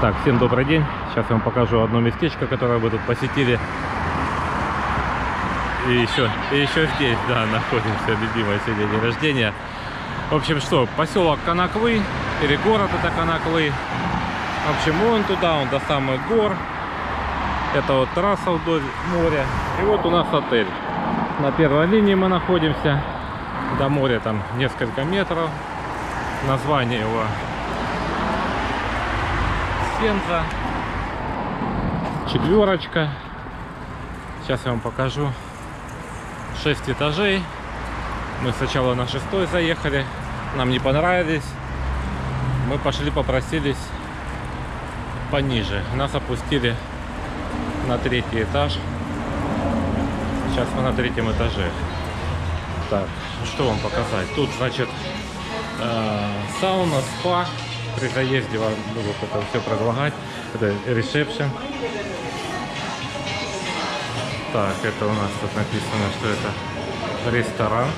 Так, всем добрый день. Сейчас я вам покажу одно местечко, которое вы тут посетили. И еще, и еще здесь, да, находимся, любимое сегодня день рождения. В общем, что, поселок Конаклы, или город это Конаклы. В общем, вон туда, он до самых гор. Это вот трасса вдоль моря. И вот у нас отель. На первой линии мы находимся. До моря там несколько метров. Название его Сенза. Четверочка. Сейчас я вам покажу. 6 этажей. Мы сначала на шестой заехали. Нам не понравились. Мы пошли попросились пониже. Нас опустили на третий этаж. Сейчас мы на третьем этаже. Так, что вам показать? Тут, значит, э, сауна, спа. При заезде вам будут это все предлагать. Это ресепшн. Так, это у нас тут написано, что это ресторан.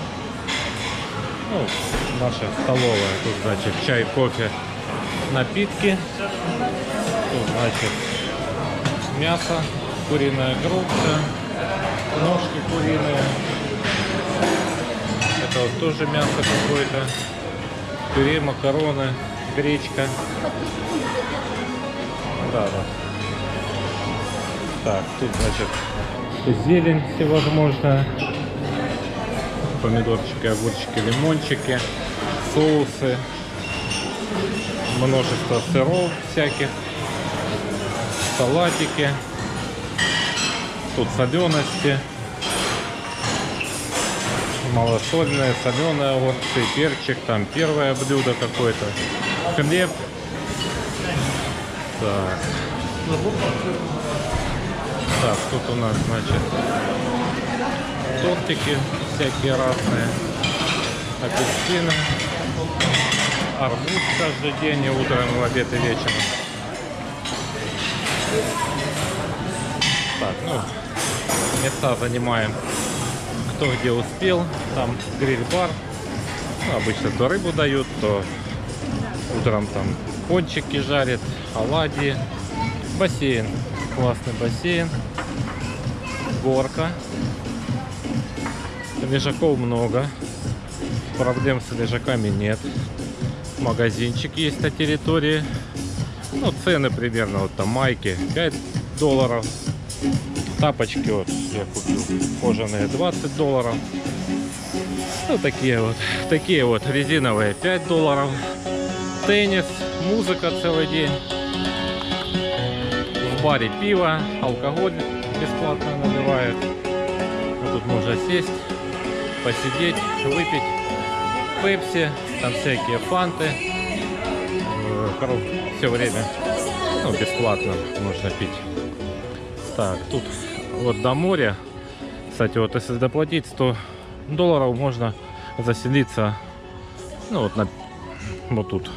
Ну, наша столовая. Тут, значит, чай, кофе, напитки. Тут, значит, мясо, куриная грудка, ножки куриные. Это вот тоже мясо какое-то. Пюре, макароны, гречка. Да, да. Так, тут, значит, зелень всевозможная. Помидорчики, огурчики, лимончики, соусы. Множество сыров всяких. Салатики. Тут солености. Малосольные, соленые огурцы, перчик. Там первое блюдо какое-то. Хлеб. Так. Так, тут у нас, значит, тортики всякие разные, апельсины, арбуз каждый день, и утром, и в обед, и вечером. Так, ну, места занимаем, кто где успел, там гриль-бар, ну, обычно то рыбу дают, то утром там пончики жарят, оладьи, бассейн, классный бассейн, горка, лежаков много, проблем с лежаками нет, магазинчик есть на территории, ну цены примерно, вот там майки 5 долларов, тапочки вот я купил кожаные 20 долларов, ну такие вот, такие вот резиновые 5 долларов, теннис, музыка целый день. В баре пиво, алкоголь бесплатно наливают. А тут можно сесть, посидеть, выпить пепси, там всякие фанты. Все время ну, бесплатно можно пить. Так, тут вот до моря. Кстати, вот если доплатить 100 долларов, можно заселиться ну, вот, на, вот тут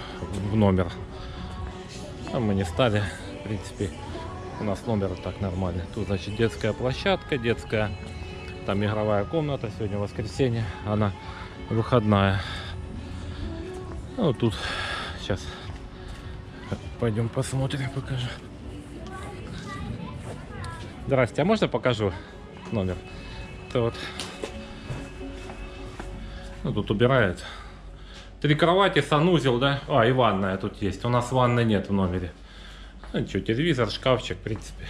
в номер. А мы не стали, в принципе, у нас номер так нормально. Тут, значит, детская площадка, детская, там игровая комната. Сегодня воскресенье, она выходная. Ну, тут сейчас пойдем посмотрим, покажу. Здрасте, а можно покажу номер? Это вот, ну, тут убирает Три кровати, санузел, да? А, и ванная тут есть. У нас ванны нет в номере. Ну что, телевизор, шкафчик, в принципе.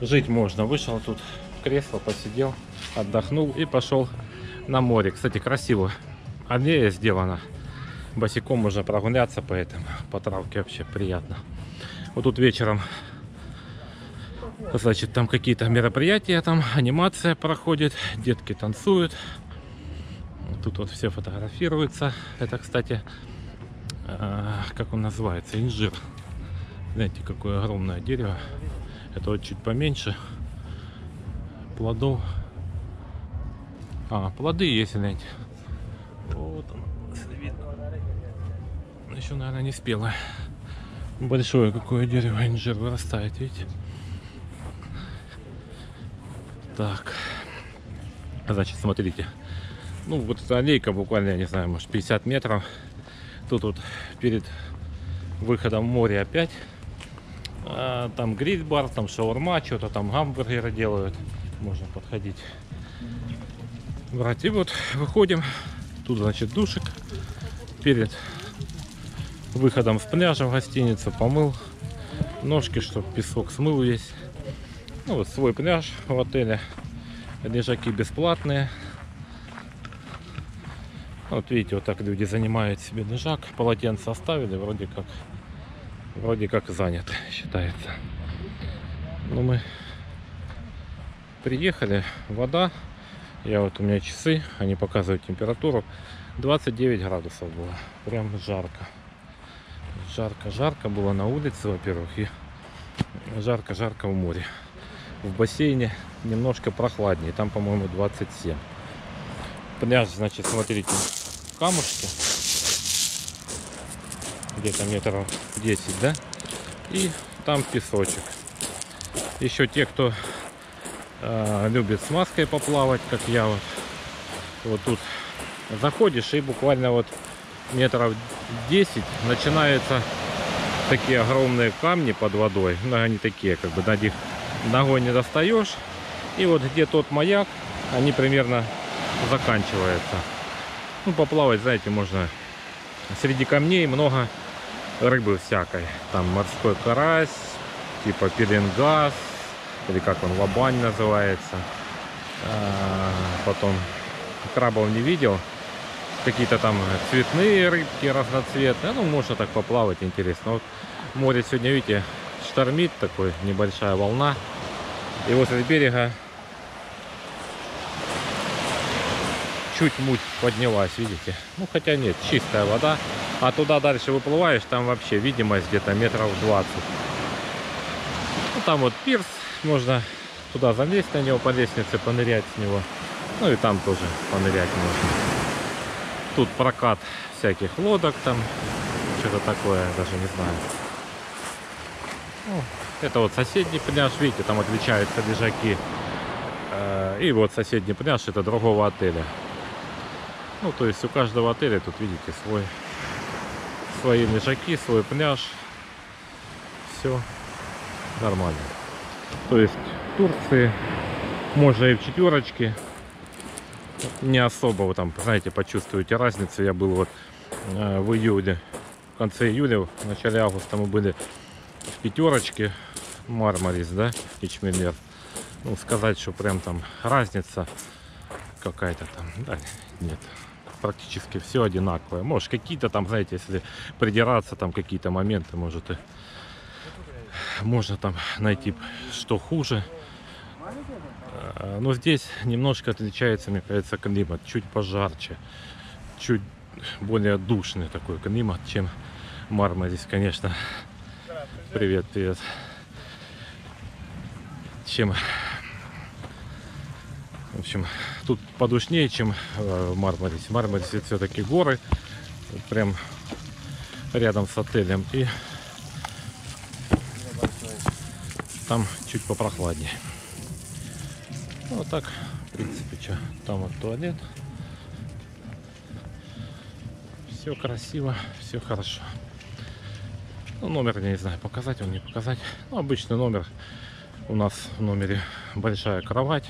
Жить можно. Вышел тут в кресло, посидел, отдохнул и пошел на море. Кстати, красиво. Аллея сделана. Босиком можно прогуляться по этому, по травке вообще приятно. Вот тут вечером, значит, там какие-то мероприятия, там анимация проходит, детки танцуют. Тут вот все фотографируются. Это, кстати, э, как он называется, инжир. Знаете, какое огромное дерево. Это вот чуть поменьше. Плодов. А, плоды есть, знаете. Вот он, если видно. Еще, наверное, не спело. Большое какое дерево инжир вырастает, видите? Так. Значит, смотрите. Ну, вот эта аллейка буквально, я не знаю, может 50 метров. Тут вот перед выходом в море опять А, Там гриль-бар, там шаурма, что-то там гамбургеры делают. Можно подходить. Брать. И вот выходим. Тут, значит, душик. Перед выходом с пляжа в гостиницу помыл ножки, чтобы песок смыл весь. Ну свой пляж в отеле. Лежаки бесплатные. Вот видите, вот так люди занимают себе лежак. Полотенце оставили, вроде как вроде как занят считается. Ну мы приехали, вода. Я вот у меня часы, они показывают температуру. 29 градусов было. Прям жарко. Жарко, жарко было на улице, во-первых, и жарко-жарко в море. В бассейне немножко прохладнее, там, по-моему, 27. Пляж, значит, смотрите, камушки. Где-то метров 10, да? И там песочек. Еще те, кто э, любит с маской поплавать, как я вот. Вот тут заходишь и буквально вот метров 10 начинаются такие огромные камни под водой. Ну, они такие, как бы над их ногой не достаешь. И вот где тот маяк, они примерно заканчиваются. Ну, поплавать, знаете, можно среди камней много рыбы всякой. Там морской карась, типа пеленгаз, или как он, лобань называется. А, потом крабов не видел. Какие-то там цветные рыбки разноцветные. Ну, можно так поплавать, интересно. Вот море сегодня, видите, штормит такой, небольшая волна. И возле берега чуть муть поднялась, видите? Ну, хотя нет, чистая вода. А туда дальше выплываешь, там вообще видимость где-то метров 20. Ну, там вот пирс, можно туда залезть на него по лестнице, понырять с него. Ну и там тоже понырять можно. Тут прокат всяких лодок там, что-то такое, даже не знаю. Ну, это вот соседний пляж, видите, там отличаются лежаки. Э, и вот соседний пляж, это другого отеля. Ну, то есть у каждого отеля тут, видите, свой, свои лежаки, свой пляж. Все нормально. То есть в Турции можно и в четверочке. Не особо вы там, знаете, почувствуете разницу. Я был вот э, в июле, в конце июля, в начале августа мы были в пятерочке Мармарис, да, Ичмелер. Ну, сказать, что прям там разница какая-то там, да, нет практически все одинаковое. Может, какие-то там, знаете, если придираться, там какие-то моменты, может, и можно там найти, что хуже. А, но здесь немножко отличается, мне кажется, климат. Чуть пожарче, чуть более душный такой климат, чем Марма. Здесь, конечно, привет, привет. Чем в общем, тут подушнее, чем э, в Мармарисе. В Мармарисе все-таки горы, прям рядом с отелем. И там чуть попрохладнее. Ну, вот так, в принципе, что. Там вот туалет. Все красиво, все хорошо. Ну, номер, я не знаю, показать он, не показать. Ну, обычный номер. У нас в номере большая кровать